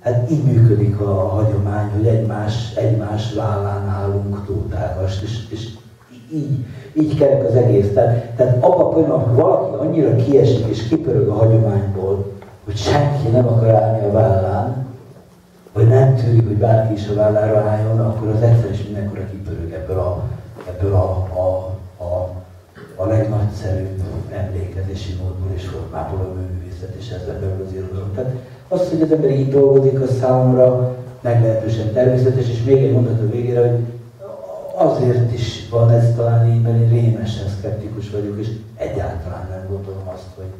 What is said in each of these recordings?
Hát így működik a hagyomány, hogy egymás, egymás vállán állunk tótágast, és, és így, így kerek az egész. Tehát, tehát abban a pillanatban, valaki annyira kiesik és kipörög a hagyományból, hogy senki nem akar állni a vállán, vagy nem tűrik, hogy bárki is a vállára álljon, akkor az egyszer is mindenkor kipörög ebből a, ebből a, a, a, a legnagyszerűbb emlékezési módból és formából a művészet, és ezzel belül az irodalom. Az, hogy az ember így dolgozik, az számomra meglehetősen természetes, és még egy mondat a végére, hogy azért is van ez talán így, mert én rémesen szkeptikus vagyok, és egyáltalán nem gondolom azt, hogy,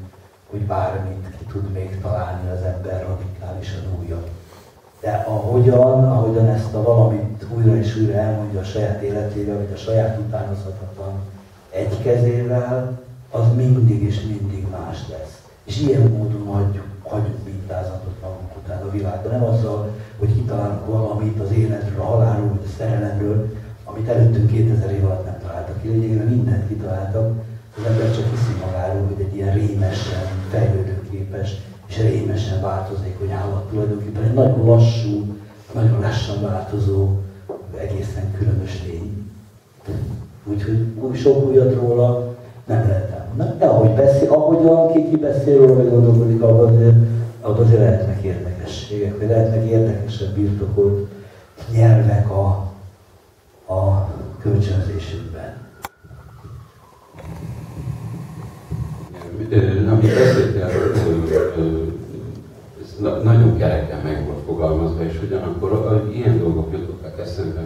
hogy bármit ki tud még találni az ember radikálisan újat. De ahogyan, ahogyan ezt a valamit újra és újra elmondja a saját életével, vagy a saját utánozhatatlan egy kezével, az mindig és mindig más lesz. És ilyen módon hagyjuk, hagyjuk a világban. Nem azzal, hogy kitalálunk valamit az életről, a halálról, vagy a szerelemről, amit előttünk 2000 év alatt nem találtak ki. Lényegében mindent kitaláltak, az ember csak hiszi magáról, hogy egy ilyen rémesen, fejlődőképes és rémesen változékony állat tulajdonképpen egy nagyon lassú, nagyon lassan változó, egészen különös lény. Úgyhogy új, sok újat róla nem lehet elmondani. De ahogy beszél, ahogyan ki, ki beszél róla, meg gondolkodik, abban azért, abban azért lehetnek érdekességek, vagy lehetnek érdekesebb birtokolt nyelvek a, a kölcsönzésükben. Amit beszéltél, ez nagyon kereken meg volt fogalmazva, és ugyanakkor ilyen dolgok jutottak eszembe,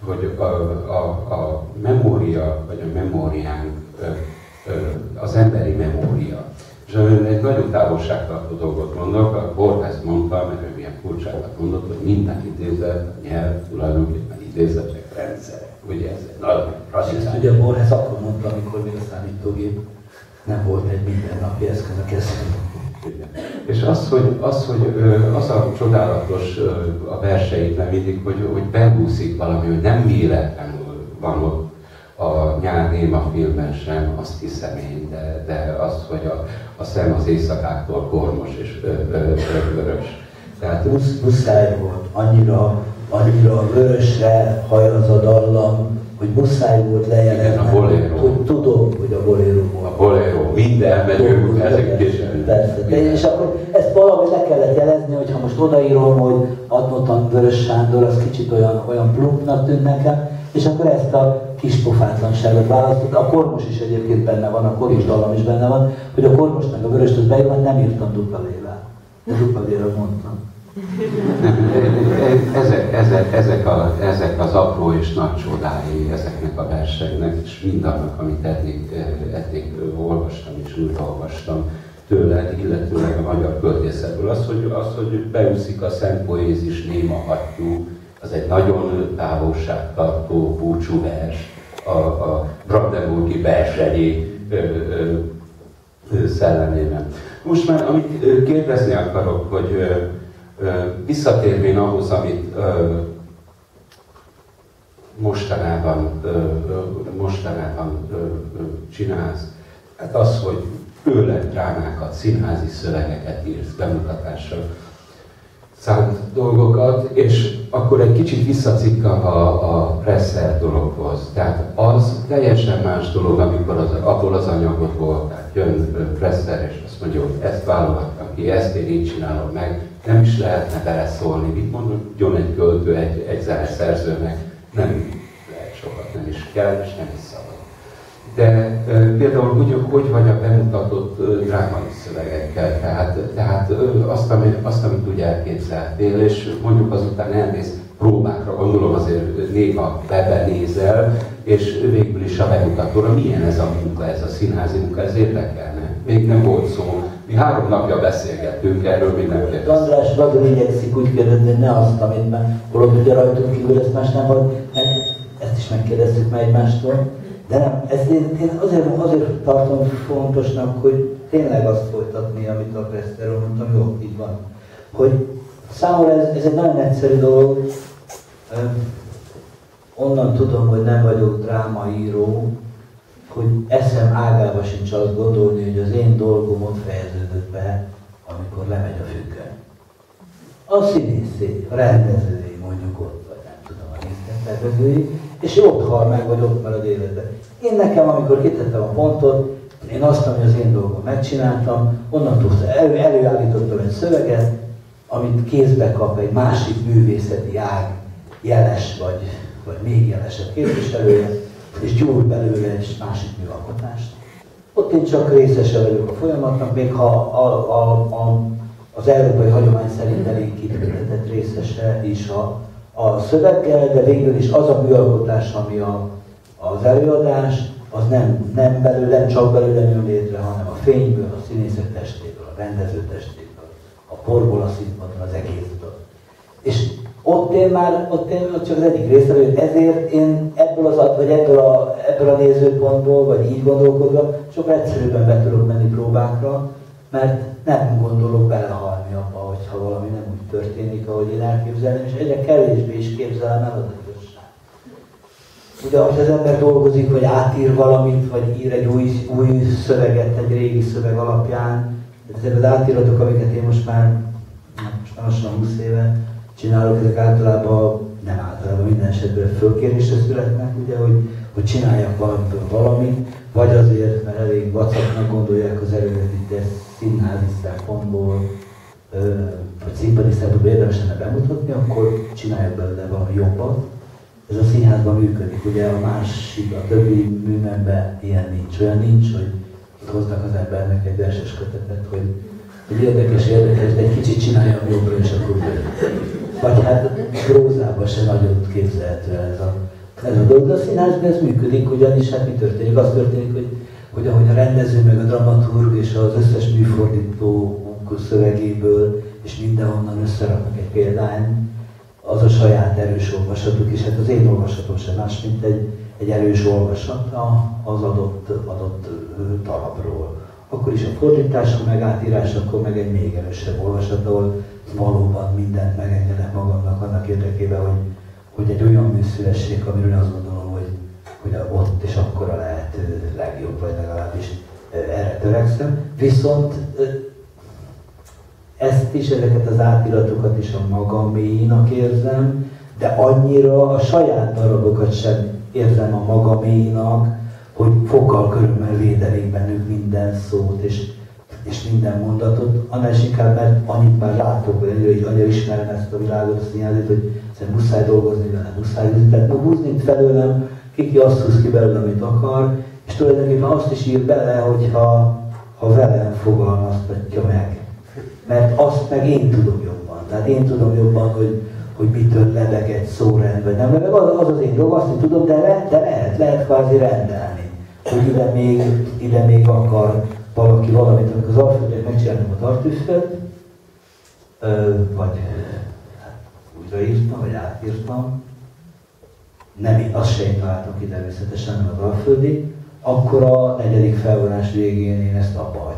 hogy a, a, a memória, vagy a memóriánk, az emberi memória. És egy nagyon távolságtartó dolgot mondok, a Borges mondta, mert ő ilyen furcsákat mondott, hogy minden idézet, nyelv tulajdonképpen idézetek rendszer. Ugye ez egy nagyon radikális. Ezt ugye Borges akkor mondta, amikor még a számítógép nem volt egy mindennapi eszköz a kezében. És az, hogy, az, hogy az a csodálatos a verseiben mindig, hogy, hogy begúszik valami, hogy nem véletlenül van ott a nyár néma filmben sem, azt hiszem én, de, de az, hogy a, a szem az éjszakáktól kormos és ö, ö, ö, vörös. Tehát musz, muszáj volt, annyira, annyira vörösre haj az a dallam, hogy muszáj volt lejelezni. a bolero. Hogy tudom, hogy a bolero volt. A bolero, minden megyünk, ezek is. Persze. De és akkor ezt valahogy le kellett jelezni, hogy ha most odaírom, hogy Adnotan Vörös Sándor, az kicsit olyan, olyan plumpnak tűnt nekem, és akkor ezt a kis pofátlanságot választott. A kormos is egyébként benne van, a koris dallam is benne van, hogy a kormos meg a vöröst az bejön, nem írtam dupla vével. Dupla vével mondtam. Ezek, ezek, ezek, a, ezek az apró és nagy csodái ezeknek a verseknek, és mindannak, amit eddig, eddig olvastam és úgy olvastam tőled, illetőleg a magyar költészetből. Az, hogy, az, hogy beúszik a szent poézis néma hattyú, az egy nagyon távolságtartó búcsú vers, a, a Brandenburgi versegyé szellemében. Most már, amit kérdezni akarok, hogy visszatérvén ahhoz, amit mostanában, mostanában csinálsz, hát az, hogy főleg drámákat, színházi szövegeket írsz, bemutatásra szánt dolgokat, és akkor egy kicsit visszacikkalva a Presser dologhoz. Tehát az teljesen más dolog, amikor az, abból az anyagokból tehát jön Presser, és azt mondja, hogy ezt válogattam ki, ezt én így csinálom meg, nem is lehetne beleszólni. Mit mondjon egy költő egy, egy zeneszerzőnek? Nem lehet sokat, nem is kell, és nem is szabad. De például úgy, hogy vagy a bemutatott drámai szövegekkel, tehát, tehát azt, amit, azt, amit úgy elképzeltél, és mondjuk azután elmész próbákra, gondolom azért néha bebenézel, és végül is a bemutatóra. Milyen ez a munka, ez a színházi munka, ez érdekelne? Még nem volt szó mi három napja beszélgettünk erről, még nem kérdeztünk. András nagyon igyekszik úgy kérdezni, ne azt, amit már holott ugye rajtunk kívül ezt más nem volt, ezt is megkérdeztük már egymástól. De nem, ezt én, azért, azért tartom fontosnak, hogy tényleg azt folytatni, amit a Preszterről mondtam, jó, így van. Hogy számomra ez, ez egy nagyon egyszerű dolog. Onnan tudom, hogy nem vagyok drámaíró, hogy eszem ágába sincs azt gondolni, hogy az én dolgom ott fejeződött be, amikor lemegy a függöny. a színészé, a rendezői mondjuk ott, vagy nem tudom, a részlettervezői, és ott hal meg, vagy ott marad életben. Én nekem, amikor kitettem a pontot, én azt, ami az én dolgom megcsináltam, onnantól elő, előállítottam egy szöveget, amit kézbe kap egy másik művészeti ág, jeles vagy, vagy még jelesebb képviselője, és gyúr belőle egy másik műalkotást. Ott én csak részese vagyok a folyamatnak, még ha a, a, a, az európai hagyomány szerint elég kitöltetett részese is a, a szöveggel, de végül is az a műalkotás, ami a, az előadás, az nem, nem belőle, csak belőle jön létre, hanem a fényből, a színészek testéből, a rendező testéből, a porból a színpadon, az egészből. És ott én már, ott én csak az egyik része vagyok, ezért én ebből, az, vagy ebből, a, ebből a nézőpontból, vagy így gondolkodva, sokkal egyszerűbben be tudok menni próbákra, mert nem gondolok belehalni abba, hogyha történik, ahogy én elképzelem, és egyre kevésbé is képzelem el az igazság. Ugye, hogy az ember dolgozik, vagy átír valamit, vagy ír egy új, új szöveget egy régi szöveg alapján, ezek az átiratok, amiket én most már, most már lassan 20 éve csinálok, ezek általában, nem általában minden esetben fölkérésre születnek, ugye, hogy, hogy csináljak valamiből valamit, vagy azért, mert elég vacaknak gondolják az eredeti színházi szempontból, vagy színpadi szempontból érdemes lenne bemutatni, akkor csinálják belőle valami jobbat. Ez a színházban működik, ugye a másik, a többi műnemben ilyen nincs. Olyan nincs, hogy hoznak az embernek egy verses kötetet, hogy, hogy érdekes, érdekes, de egy kicsit csinálja jobbra, és akkor vagy hát prózában se nagyon képzelhető ez a, ez a dolog. De a színházban ez működik, ugyanis hát mi történik? Az történik, hogy, hogy ahogy a rendező, meg a dramaturg és az összes műfordító szövegéből és mindenhonnan összeraknak egy példány, az a saját erős olvasatuk, és hát az én olvasatom sem más, mint egy, egy erős olvasata az adott, adott talapról. Akkor is a fordítása, meg akkor meg egy még erősebb olvasat, ahol valóban mindent megengedek magamnak annak érdekében, hogy, hogy egy olyan műszülessék, amiről azt gondolom, hogy, hogy ott és akkor a lehető legjobb, vagy legalábbis erre törekszem. Viszont ezt is, ezeket az átiratokat is a magaméinak érzem, de annyira a saját darabokat sem érzem a magaméinak, hogy fokkal körülmel védenék bennük minden szót, és és minden mondatot, annál is inkább, mert annyit már látok, hogy annyira, annyira ismerem ezt a világot, azt színházat, hogy szerintem muszáj dolgozni vele, muszáj. Tehát ma húzni felőlem, kiki azt húz ki belőle, amit akar, és tulajdonképpen azt is ír bele, hogyha ha velem fogalmaztatja meg. Mert azt meg én tudom jobban. Tehát én tudom jobban, hogy, hogy mitől lebeg egy szórend, vagy nem lebeg. Az az, az én dolgom, azt én tudom, de, le, de lehet, lehet kvázi rendelni. Hogy ide még, ide még akar valaki valamit, amikor az alföldiek megcsináltam a tartűfet, vagy hát, újraírtam, vagy átírtam, nem, azt se én találtam ki természetesen, hanem az alföldi, akkor a negyedik felvonás végén én ezt abba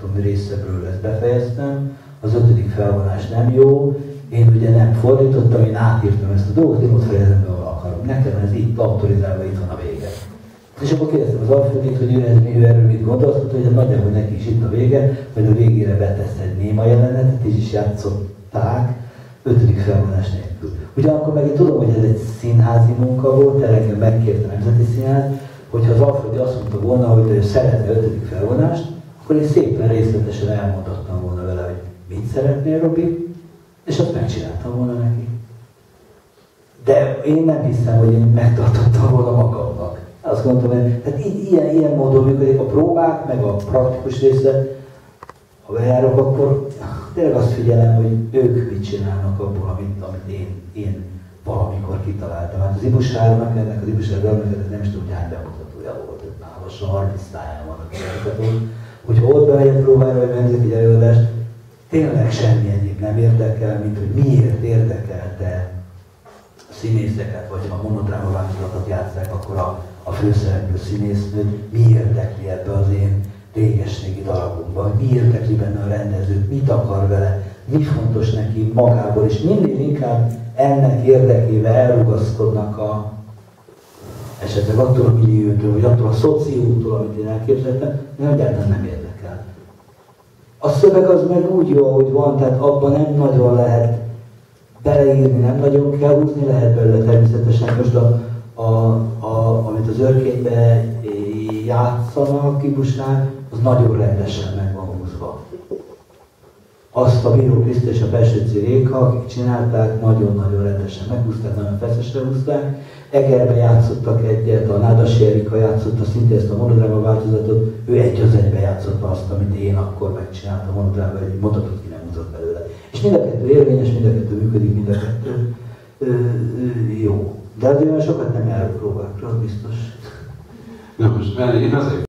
hogy részebről ezt befejeztem, az ötödik felvonás nem jó, én ugye nem fordítottam, én átírtam ezt a dolgot, én ott fejezem be, ahol akarom. Nekem ez itt autorizálva, itt van a vége. És akkor kérdeztem az alföldit, hogy ő, ő erről mit gondolt, hogy nagyjából neki is itt a vége, hogy a végére betesz egy néma jelenetet, és is játszották, ötödik felvonás nélkül. Ugyanakkor meg én tudom, hogy ez egy színházi munka volt, erre engem megkért a Nemzeti Színház, hogyha az Alföldi azt mondta volna, hogy ő szeretne ötödik felvonást, akkor én szépen részletesen elmondottam volna vele, hogy mit szeretnél, Robi, és azt megcsináltam volna neki. De én nem hiszem, hogy én megtartottam volna magamnak. Azt gondolom, hogy tehát így, ilyen, ilyen módon működik a próbák, meg a praktikus része. Ha bejárok, akkor tényleg azt figyelem, hogy ők mit csinálnak abból, amit, amit én, én valamikor kitaláltam. Hát az Ibus 3 ennek az Ibus 3 nem is tudom, hogy hány bemutatója volt, nálasan 30 táján vannak a Hogyha ott vagy megnézek egy előadást, tényleg semmi egyéb nem érdekel, mint hogy miért érdekelte a színészeket, vagy a monodráma változatot játszák, akkor a a főszereplő színésznő, mi érdekli ebbe az én régességi darabomban, mi érdekli benne a rendezőt, mit akar vele, mi fontos neki magából, és minél inkább ennek érdekével elrugaszkodnak a, esetleg attól a milliótól, vagy attól a szociótól, amit én elképzeltem, nem egyáltalán nem érdekel. A szöveg az meg úgy jó, ahogy van, tehát abban nem nagyon lehet beleírni nem nagyon kell húzni, lehet belőle természetesen most a, a, a, amit az őrkénybe játszanak kibusnál, az nagyon rendesen meg. Azt a Bíró Kriszt és a Pesőci Réka, akik csinálták, nagyon-nagyon rendesen meghúzták, nagyon feszesre húzták. Egerbe játszottak egyet, a Nádasi Erika játszotta szintén ezt a monodráma változatot, ő egy az egybe játszotta azt, amit én akkor megcsináltam monodráma, egy mondatot ki nem húzott belőle. És mind a kettő érvényes, mind a kettő működik, mind a kettő ö, ö, jó. De azért sokat nem járok próbákra, az biztos. Na most, én azért